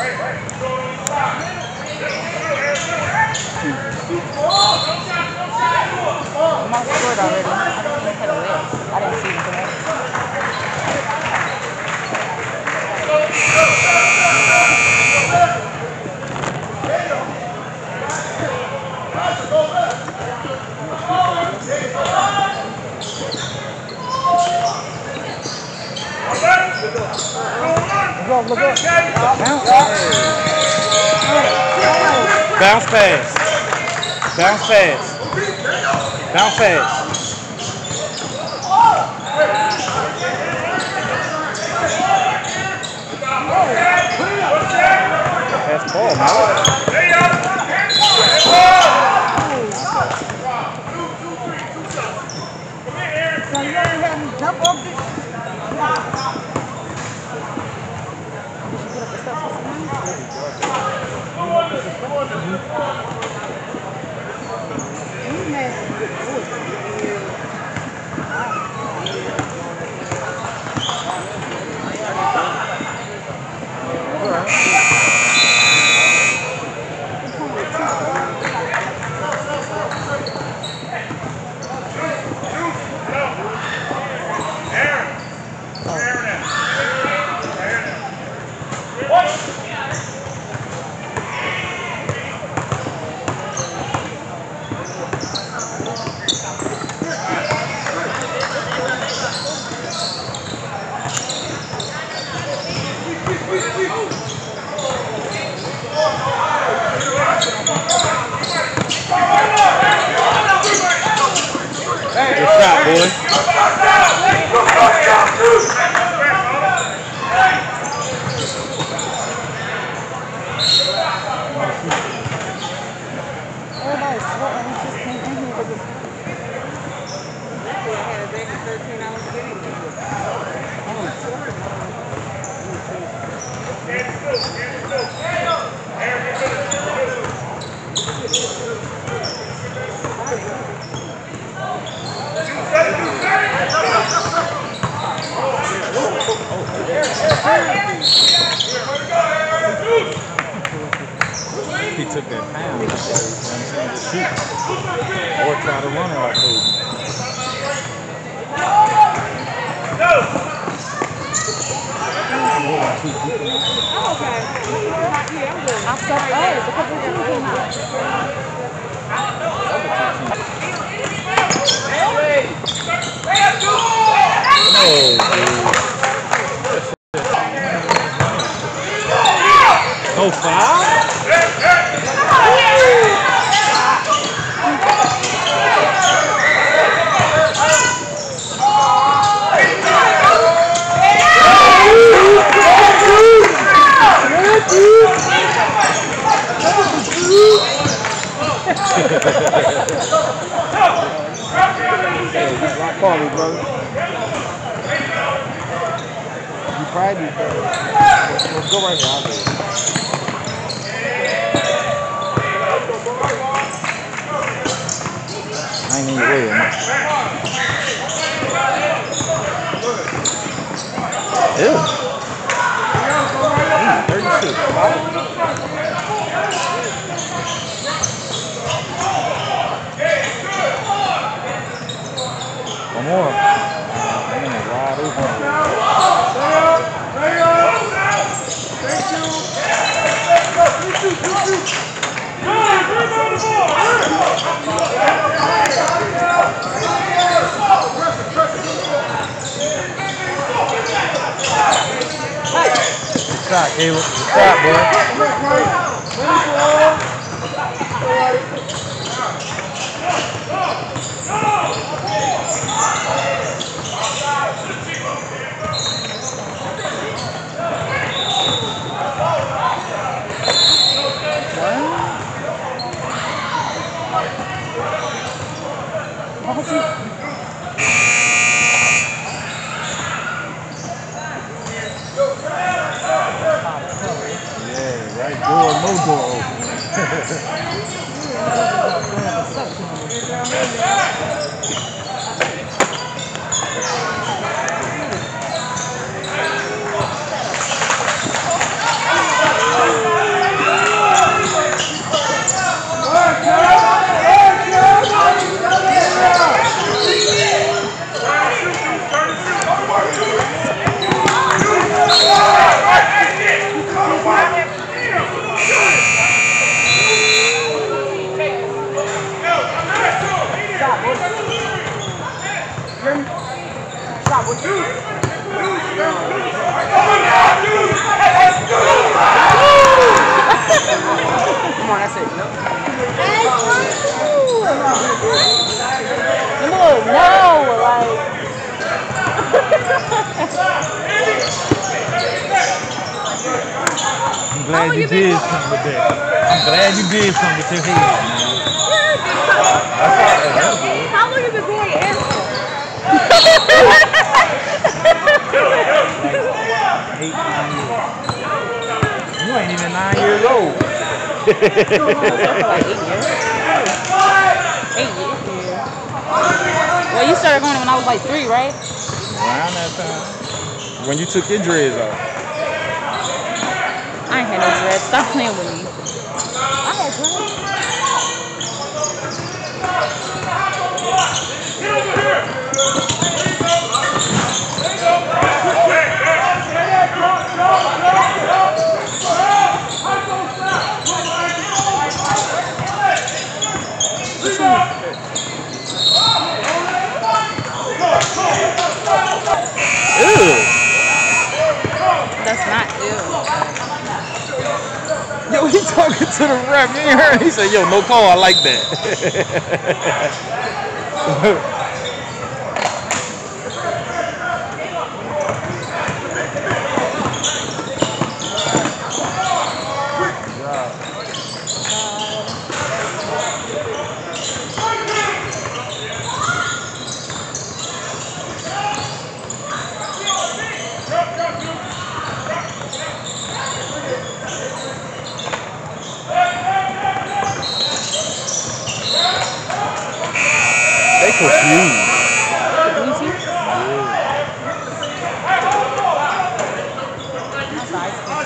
I'm all scored already. I him today. Bounce pass. Bounce pass. Bounce pass. Pass ball, man. Good He took that pound. Shoot. Or try to run it off those. I felt bad because No, dude. No foul? Brother. You brother. I'll do man. Ew. Mm, 36. One more. Man, wide open. Good shot, Caleb. Good shot, boy. Yeah, right door, no door open. I'm glad long oh, you you did something with that. I'm glad you did something with your head, man. How long you been going in for? Eight, nine years. You ain't even nine years old. like eight years. Eight years. Well, you started going when I was like three, right? Around that time. When you took your dreads off. I ain't had no dreads. Stop playing with me. I had dreads. Ew. That's not ew. Yo, he talking to the. You heard? He said, yo, no call. I like that. they confused. Easy. That's ice cream.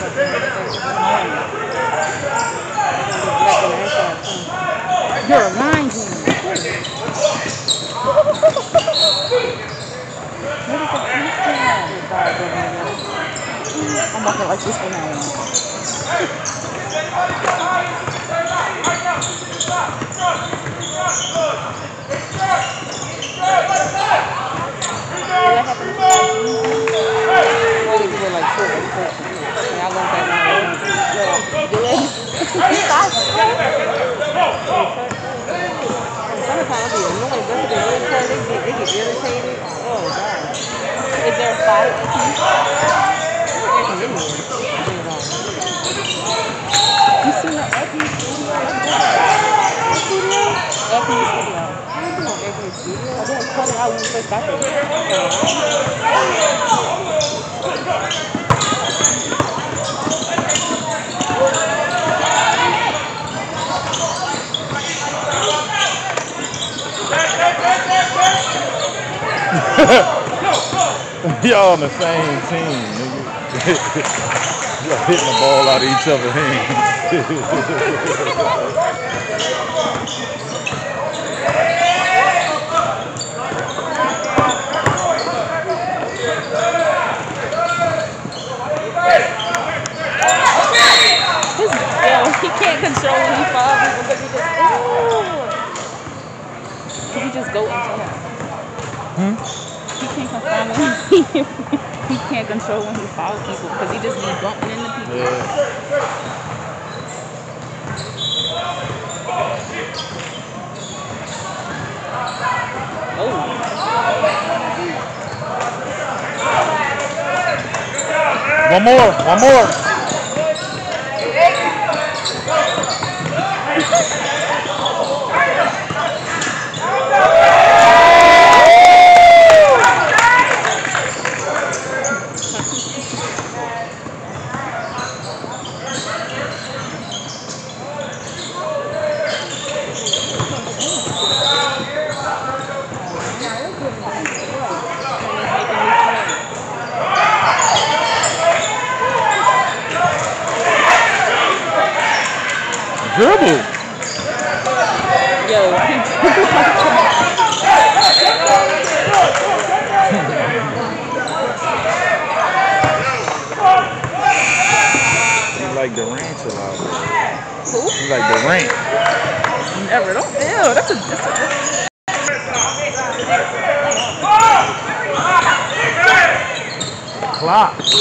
You're lying to me. What is it? I'm walking like this from now Like I learned that when I was. Sometimes they get, irritated. Oh, God. Is there a conditioning. Turn it on. You seen the Effie studio? Effie studio. I don't do no air conditioning I studio. Y'all on the same team, nigga. Y'all hitting the ball out of each other's hands. His, yo, he can't control when he falls because he just, ooh. He just go into him. Hmm? He can't control when he, he can't control when he follows people because he just be bumping into people. Yeah. Oh, One more, one more. Dribble. yo, he He like the ranch a lot. Who? He like the ranch. Never. Don't. Ew, that's a. That's a Clock.